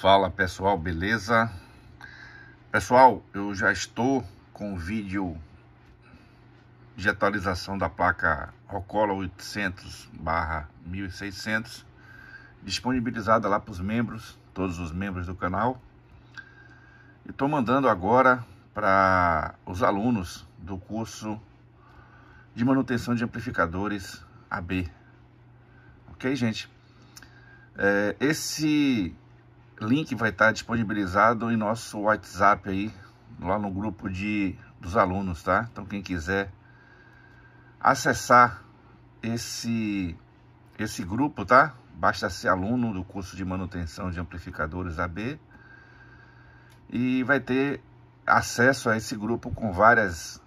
Fala pessoal, beleza? Pessoal, eu já estou com o vídeo de atualização da placa Rocola 800 1600 disponibilizada lá para os membros, todos os membros do canal. E estou mandando agora para os alunos do curso de manutenção de amplificadores AB. Ok, gente? É, esse link vai estar disponibilizado em nosso WhatsApp aí, lá no grupo de, dos alunos, tá? Então quem quiser acessar esse, esse grupo, tá? Basta ser aluno do curso de manutenção de amplificadores AB e vai ter acesso a esse grupo com várias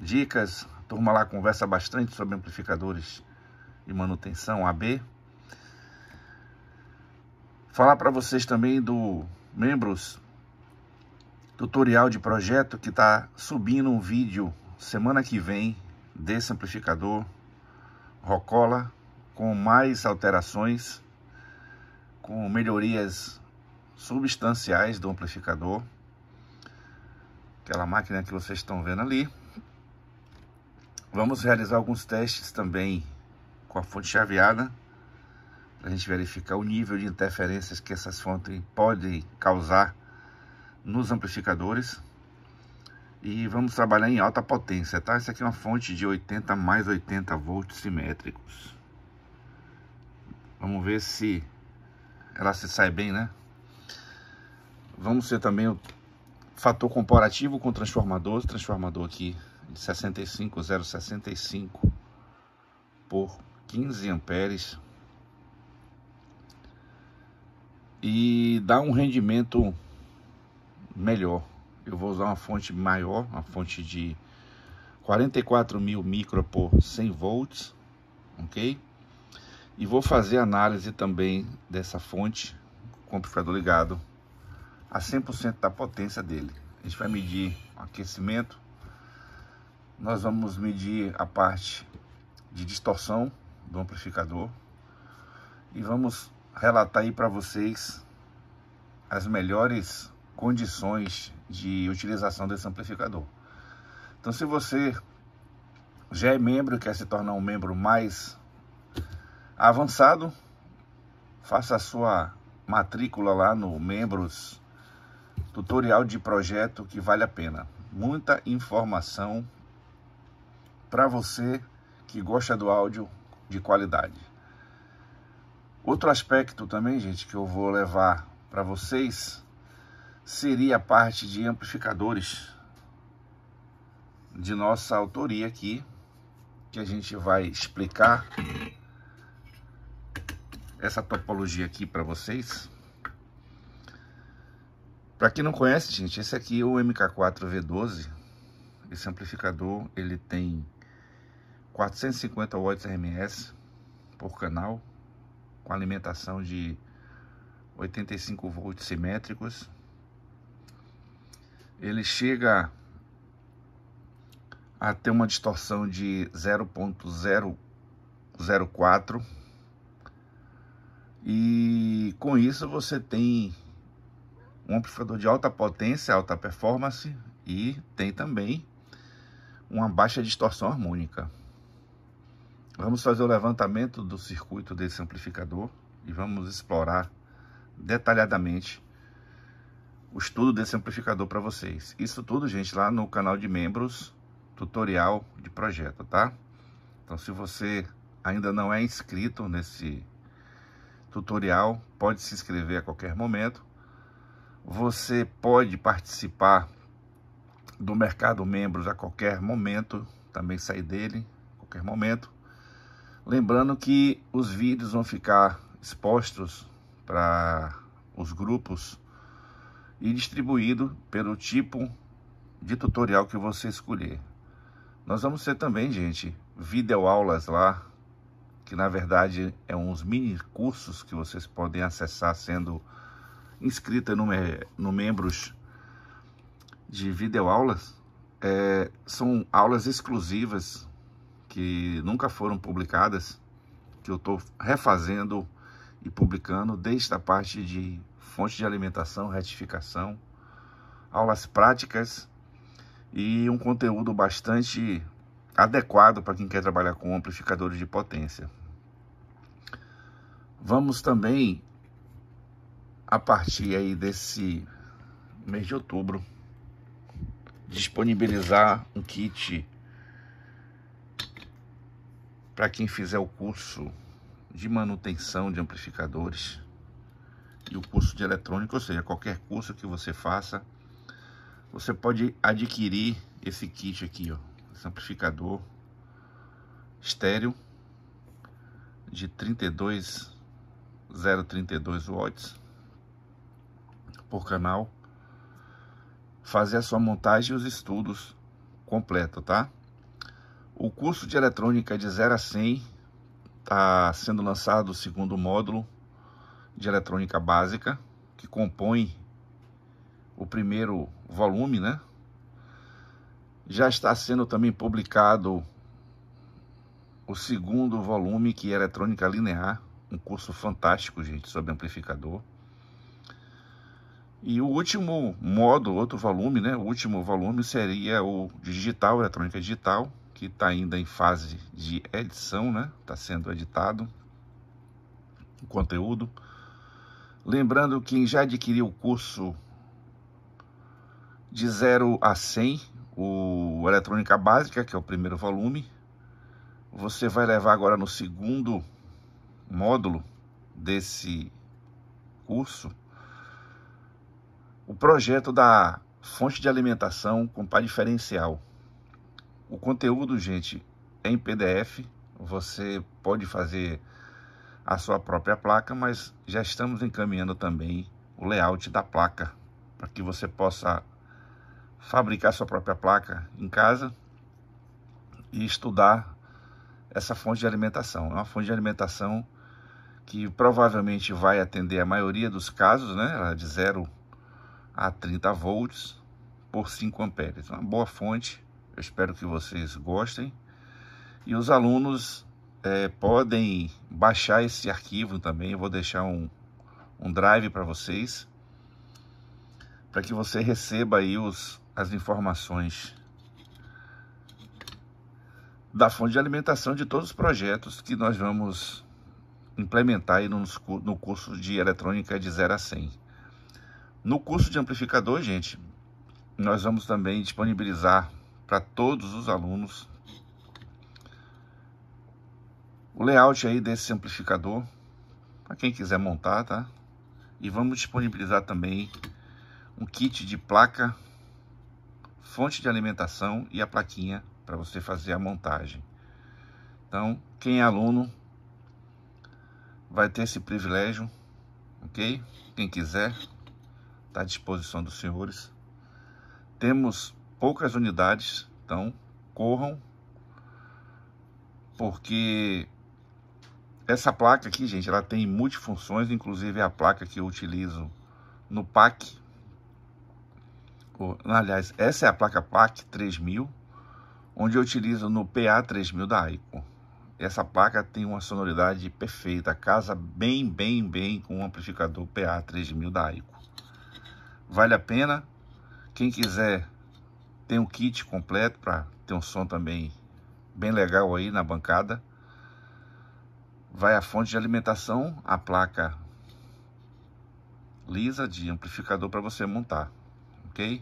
dicas. A turma lá conversa bastante sobre amplificadores de manutenção AB. Falar para vocês também do membros tutorial de projeto que está subindo um vídeo semana que vem desse amplificador Rocola com mais alterações, com melhorias substanciais do amplificador. Aquela máquina que vocês estão vendo ali. Vamos realizar alguns testes também com a fonte chaveada para a gente verificar o nível de interferências que essas fontes podem causar nos amplificadores. E vamos trabalhar em alta potência, tá? Essa aqui é uma fonte de 80 mais 80 volts simétricos. Vamos ver se ela se sai bem, né? Vamos ter também o fator comparativo com transformador. Transformador aqui de 65065 por 15 amperes e dá um rendimento melhor. Eu vou usar uma fonte maior, uma fonte de 44 mil micro por 100 volts, ok? E vou fazer análise também dessa fonte com o amplificador ligado a 100% da potência dele. A gente vai medir o aquecimento, nós vamos medir a parte de distorção do amplificador e vamos relatar aí para vocês as melhores condições de utilização desse amplificador. Então, se você já é membro e quer se tornar um membro mais avançado, faça a sua matrícula lá no Membros Tutorial de Projeto que vale a pena. Muita informação para você que gosta do áudio de qualidade. Outro aspecto também, gente, que eu vou levar para vocês seria a parte de amplificadores de nossa autoria aqui, que a gente vai explicar essa topologia aqui para vocês. Para quem não conhece, gente, esse aqui é o MK4V12. Esse amplificador, ele tem 450 watts RMS por canal, com alimentação de 85 volts simétricos. Ele chega a ter uma distorção de 0.004 e com isso você tem um amplificador de alta potência, alta performance e tem também uma baixa distorção harmônica. Vamos fazer o levantamento do circuito desse amplificador e vamos explorar detalhadamente o estudo desse amplificador para vocês. Isso tudo, gente, lá no canal de membros, tutorial de projeto, tá? Então, se você ainda não é inscrito nesse tutorial, pode se inscrever a qualquer momento. Você pode participar do mercado membros a qualquer momento, também sair dele a qualquer momento. Lembrando que os vídeos vão ficar expostos para os grupos e distribuído pelo tipo de tutorial que você escolher. Nós vamos ter também, gente, videoaulas lá, que na verdade é uns mini cursos que vocês podem acessar sendo inscrita no, no membros de videoaulas. É, são aulas exclusivas que nunca foram publicadas, que eu estou refazendo e publicando desde a parte de fonte de alimentação, retificação, aulas práticas e um conteúdo bastante adequado para quem quer trabalhar com amplificadores de potência. Vamos também, a partir aí desse mês de outubro, disponibilizar um kit para quem fizer o curso de manutenção de amplificadores e o curso de eletrônica, ou seja, qualquer curso que você faça, você pode adquirir esse kit aqui, ó, esse amplificador estéreo de 32 032 watts por canal fazer a sua montagem e os estudos completo, tá? O curso de eletrônica de 0 a 100 está sendo lançado o segundo módulo de eletrônica básica, que compõe o primeiro volume, né? Já está sendo também publicado o segundo volume, que é eletrônica linear, um curso fantástico, gente, sobre amplificador. E o último modo, outro volume, né? O último volume seria o digital, eletrônica digital, que está ainda em fase de edição, né? Está sendo editado o conteúdo. Lembrando quem já adquiriu o curso de 0 a 100, o Eletrônica Básica, que é o primeiro volume, você vai levar agora no segundo módulo desse curso o projeto da fonte de alimentação com pá diferencial. O conteúdo, gente, é em PDF. Você pode fazer a sua própria placa, mas já estamos encaminhando também o layout da placa para que você possa fabricar sua própria placa em casa e estudar essa fonte de alimentação. É uma fonte de alimentação que provavelmente vai atender a maioria dos casos, né? De 0 a 30 volts por 5 amperes. Uma boa fonte, espero que vocês gostem. E os alunos é, podem baixar esse arquivo também, eu vou deixar um, um drive para vocês, para que você receba aí os, as informações da fonte de alimentação de todos os projetos que nós vamos implementar aí no, no curso de eletrônica de 0 a 100. No curso de amplificador, gente, nós vamos também disponibilizar para todos os alunos o layout aí desse amplificador para quem quiser montar, tá? E vamos disponibilizar também um kit de placa, fonte de alimentação e a plaquinha para você fazer a montagem. Então, quem é aluno vai ter esse privilégio, ok? Quem quiser, está à disposição dos senhores. Temos poucas unidades, então corram, porque essa placa aqui, gente, ela tem multifunções, inclusive é a placa que eu utilizo no PAC. Aliás, essa é a placa PAC 3000, onde eu utilizo no PA 3000 da Aiko. Essa placa tem uma sonoridade perfeita, casa bem, bem, bem com o amplificador PA 3000 da Aiko. Vale a pena. Quem quiser tem um kit completo para ter um som também bem legal aí na bancada. Vai a fonte de alimentação, a placa lisa de amplificador para você montar, ok?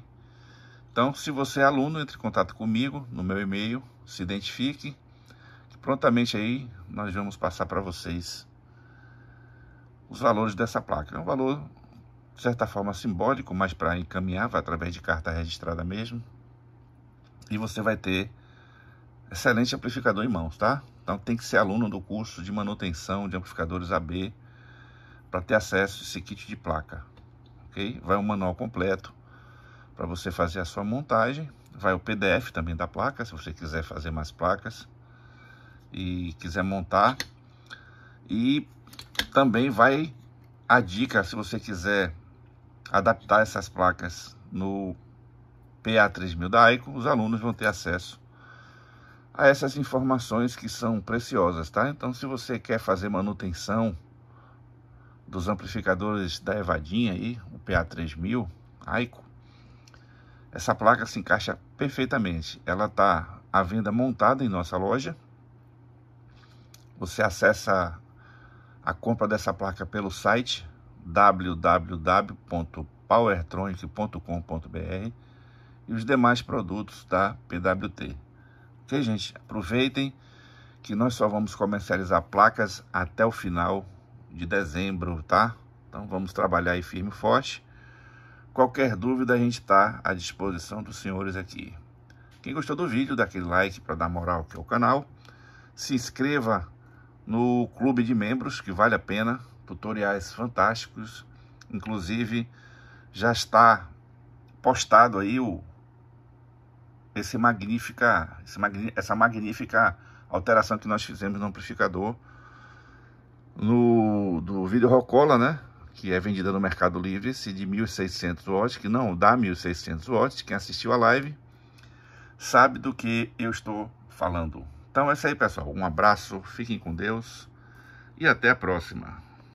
Então, se você é aluno, entre em contato comigo no meu e-mail, se identifique, que prontamente aí nós vamos passar para vocês os valores dessa placa. É um valor de certa forma simbólico, mas para encaminhar, vai através de carta registrada mesmo. E você vai ter excelente amplificador em mãos, tá? Então tem que ser aluno do curso de manutenção de amplificadores AB para ter acesso a esse kit de placa, ok? Vai um manual completo para você fazer a sua montagem. Vai o PDF também da placa, se você quiser fazer mais placas e quiser montar. E também vai a dica, se você quiser adaptar essas placas no PA3000 da AICO, os alunos vão ter acesso a essas informações que são preciosas, tá? Então, se você quer fazer manutenção dos amplificadores da Evadinha aí, o PA3000, Aico, essa placa se encaixa perfeitamente. Ela está à venda montada em nossa loja. Você acessa a compra dessa placa pelo site www.powertronic.com.br e os demais produtos da PWT. Ok, gente? Aproveitem que nós só vamos comercializar placas até o final de dezembro, tá? Então vamos trabalhar aí firme e forte. Qualquer dúvida a gente está à disposição dos senhores aqui. Quem gostou do vídeo, dá aquele like para dar moral aqui ao canal. Se inscreva no clube de membros, que vale a pena. Tutoriais fantásticos. Inclusive, já está postado aí o, esse magnífica, essa magnífica alteração que nós fizemos no amplificador no, do vídeo Rocola, né? Que é vendida no Mercado Livre, esse de 1600 watts, que não dá 1600 watts. Quem assistiu a live sabe do que eu estou falando. Então é isso aí, pessoal. Um abraço, fiquem com Deus e até a próxima.